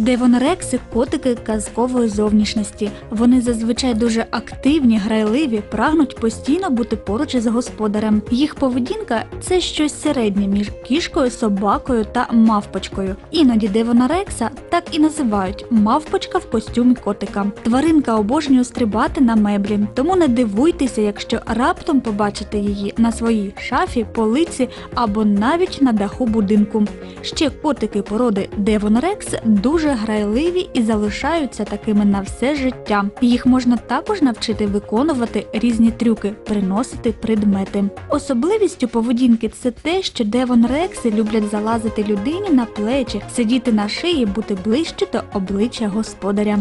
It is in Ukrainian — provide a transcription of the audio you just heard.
Девонрекси котики казкової зовнішності. Вони зазвичай дуже активні, грайливі, прагнуть постійно бути поруч із господарем. Їх поведінка це щось середнє між кішкою, собакою та мавпочкою. Іноді девонорекса так і називають мавпочка в костюмі котика. Тваринка обожнює стрибати на меблі, тому не дивуйтеся, якщо раптом побачите її на своїй шафі, полиці або навіть на даху будинку. Ще котики породи Девонрекс дуже грайливі і залишаються такими на все життя. Їх можна також навчити виконувати різні трюки, приносити предмети. Особливістю поведінки це те, що Девонрекси люблять залазити людині на плечі, сидіти на шиї, бути ближче до обличчя господаря.